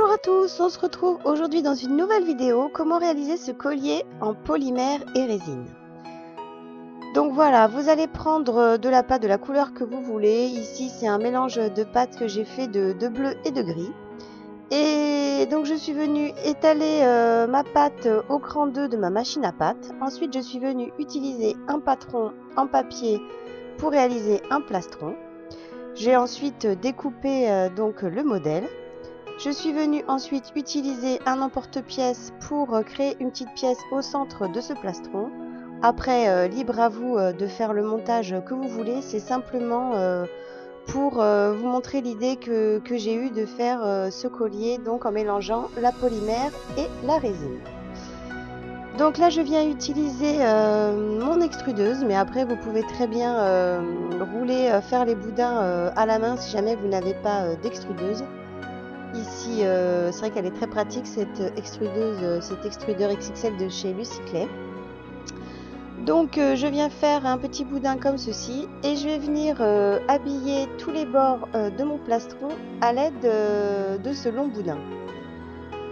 Bonjour à tous, on se retrouve aujourd'hui dans une nouvelle vidéo comment réaliser ce collier en polymère et résine. Donc voilà, vous allez prendre de la pâte de la couleur que vous voulez. Ici c'est un mélange de pâte que j'ai fait de, bleu et de gris. Et donc je suis venue étaler euh, ma pâte au cran 2 de ma machine à pâte. Ensuite je suis venue utiliser un patron en papier pour réaliser un plastron. J'ai ensuite découpé euh, donc le modèle. Je suis venue ensuite utiliser un emporte-pièce pour euh, créer une petite pièce au centre de ce plastron. Après, euh, libre à vous euh, de faire le montage que vous voulez. C'est simplement pour vous montrer l'idée que, que j'ai eu de faire ce collier donc en mélangeant la polymère et la résine. Donc là, je viens utiliser mon extrudeuse, mais après, vous pouvez très bien rouler, faire les boudins à la main si jamais vous n'avez pas d'extrudeuse. Ici, euh, c'est vrai qu'elle est très pratique cette extrudeuse, euh, cet extrudeur XXL de chez Lucyclay. Donc euh, je viens faire un petit boudin comme ceci et je vais venir habiller tous les bords de mon plastron à l'aide de ce long boudin.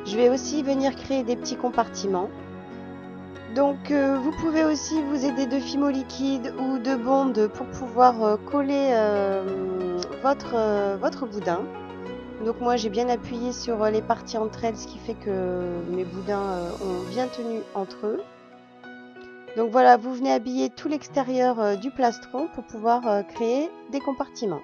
Je vais aussi venir créer des petits compartiments. Donc vous pouvez aussi vous aider de fimo liquide ou de bonde pour pouvoir coller votre, votre boudin. Donc moi j'ai bien appuyé sur euh, les parties entre elles, ce qui fait que mes boudins euh, ont bien tenu entre eux. Donc voilà, vous venez habiller tout l'extérieur euh, du plastron pour pouvoir créer des compartiments.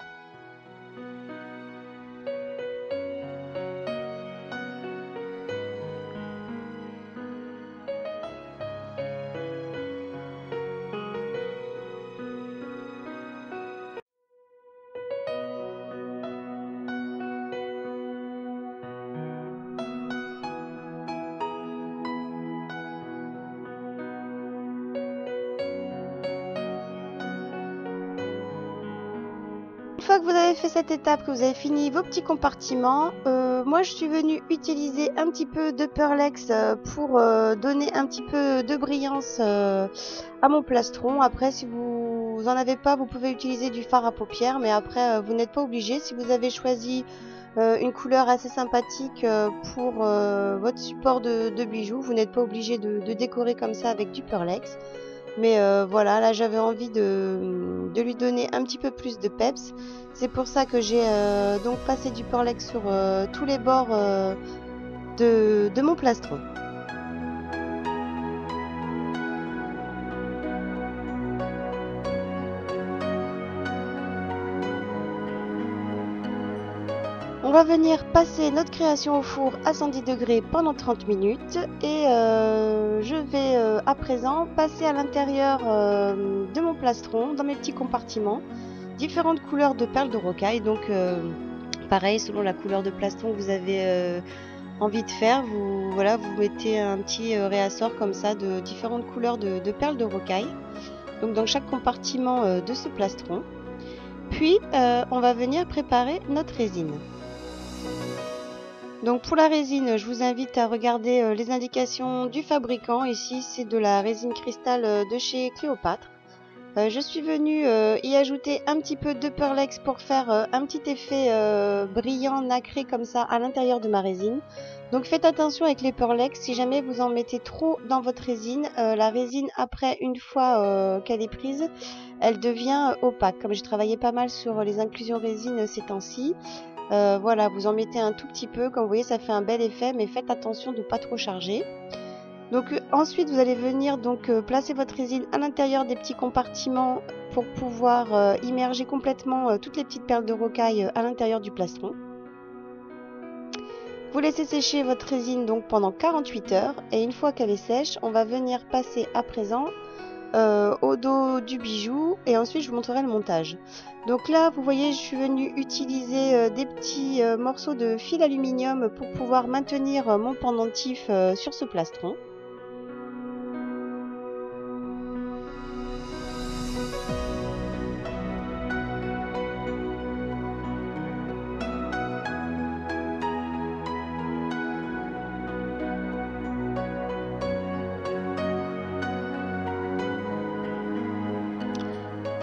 Que vous avez fait cette étape, que vous avez fini vos petits compartiments, euh, moi je suis venue utiliser un petit peu de Perlex euh, pour euh, donner un petit peu de brillance à mon plastron. Après, si vous en avez pas, vous pouvez utiliser du fard à paupières, mais après, vous n'êtes pas obligé. Si vous avez choisi une couleur assez sympathique pour votre support de, bijoux, vous n'êtes pas obligé de, de, décorer comme ça avec du Perlex. Mais euh, voilà, là j'avais envie de, lui donner un petit peu plus de peps. C'est pour ça que j'ai euh, donc passé du Porlex sur euh, tous les bords de, de mon plastron. Va venir passer notre création au four à 110 degrés pendant 30 minutes et euh, je vais euh, à présent passer à l'intérieur euh, de mon plastron dans mes petits compartiments différentes couleurs de perles de rocaille donc pareil selon la couleur de plastron que vous avez envie de faire vous voilà vous mettez un petit réassort comme ça de différentes couleurs de, de perles de rocaille. Donc dans chaque compartiment de ce plastron. Puis on va venir préparer notre résine donc pour la résine, je vous invite à regarder euh, les indications du fabricant. Ici, c'est de la résine cristal euh, de chez Cléopâtre. Euh, je suis venue y ajouter un petit peu de Perlex pour faire un petit effet brillant, nacré comme ça à l'intérieur de ma résine. Donc faites attention avec les Perlex, si jamais vous en mettez trop dans votre résine, la résine après une fois qu'elle est prise, elle devient opaque. Comme j'ai travaillé pas mal sur les inclusions résine ces temps-ci, euh, voilà, vous en mettez un tout petit peu. Comme vous voyez, ça fait un bel effet, mais faites attention de ne pas trop charger. Donc euh, ensuite, vous allez venir donc euh, placer votre résine à l'intérieur des petits compartiments pour pouvoir immerger complètement toutes les petites perles de rocaille à l'intérieur du plastron. Vous laissez sécher votre résine donc pendant 48 heures et une fois qu'elle est sèche, on va venir passer à présent euh, au dos du bijou et ensuite je vous montrerai le montage. Donc là vous voyez je suis venue utiliser euh, des petits euh, morceaux de fil aluminium pour pouvoir maintenir mon pendentif sur ce plastron.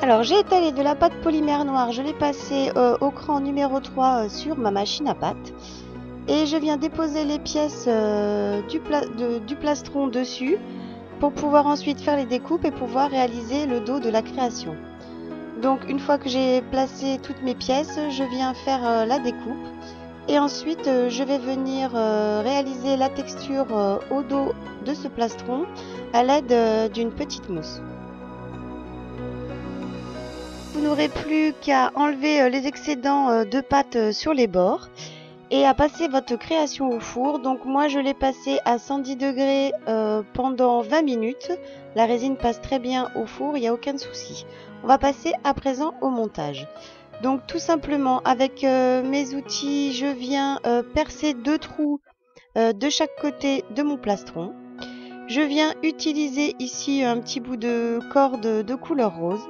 Alors j'ai étalé de la pâte polymère noire, je l'ai passé euh, au cran numéro 3 euh, sur ma machine à pâte. Et je viens déposer les pièces euh, du, plastron dessus pour pouvoir ensuite faire les découpes et pouvoir réaliser le dos de la création. Donc une fois que j'ai placé toutes mes pièces, je viens faire la découpe et ensuite je vais venir réaliser la texture au dos de ce plastron à l'aide d'une petite mousse. N'aurez plus qu'à enlever les excédents de pâte sur les bords et à passer votre création au four. Donc moi je l'ai passé à 110 degrés pendant 20 minutes. La résine passe très bien au four, il n'y a aucun souci. On va passer à présent au montage. Donc tout simplement avec euh, mes outils, je viens euh, percer deux trous euh, de chaque côté de mon plastron. Je viens utiliser ici un petit bout de corde de couleur rose.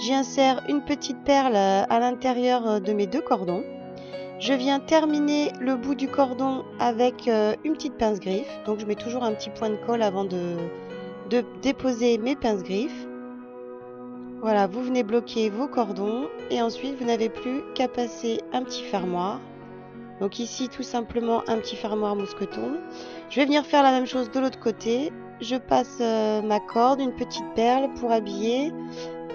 J'y insère une petite perle à l'intérieur de mes deux cordons. Je viens terminer le bout du cordon avec une petite pince griffe. Donc je mets toujours un petit point de colle avant de, déposer mes pinces griffes. Voilà, vous venez bloquer vos cordons et ensuite vous n'avez plus qu'à passer un petit fermoir. Donc ici tout simplement un petit fermoir mousqueton. Je vais venir faire la même chose de l'autre côté. Je passe euh, ma corde, une petite perle pour habiller.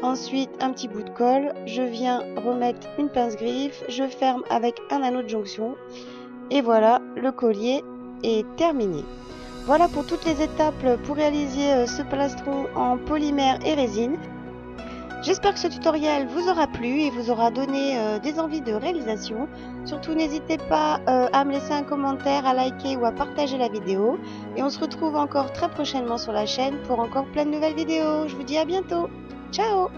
Ensuite un petit bout de colle. Je viens remettre une pince griffe. Je ferme avec un anneau de jonction. Et voilà, le collier est terminé. Voilà pour toutes les étapes pour réaliser euh, ce plastron en polymère et résine. J'espère que ce tutoriel vous aura plu et vous aura donné euh, des envies de réalisation. Surtout n'hésitez pas euh, à me laisser un commentaire, à liker ou à partager la vidéo. Et on se retrouve encore très prochainement sur la chaîne pour encore plein de nouvelles vidéos. Je vous dis à bientôt. Ciao